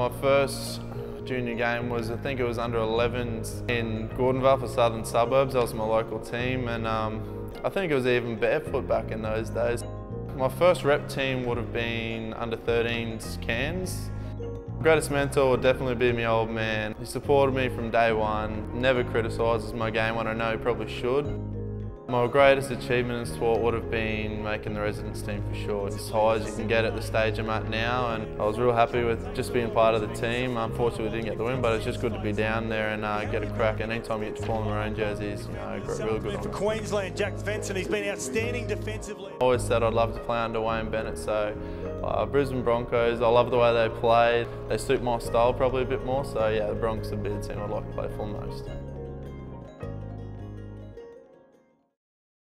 My first junior game was, I think it was under 11s in Gordonvale for Southern Suburbs. That was my local team and um, I think it was even barefoot back in those days. My first rep team would have been under 13s Cairns. Greatest mentor would definitely be my old man. He supported me from day one, never criticises my game when I know he probably should. My greatest achievement in sport would have been making the residents team for sure. It's As high as you can get at the stage I'm at now and I was real happy with just being part of the team. Unfortunately we didn't get the win but it's just good to be down there and uh, get a crack and anytime you get to fall in my own jerseys, you know, real good For Queensland, Jack Svendsen, he's been outstanding defensively. I always said I'd love to play under Wayne Bennett so uh, Brisbane Broncos, I love the way they play. They suit my style probably a bit more so yeah the Broncos would be the team I'd like to play for most.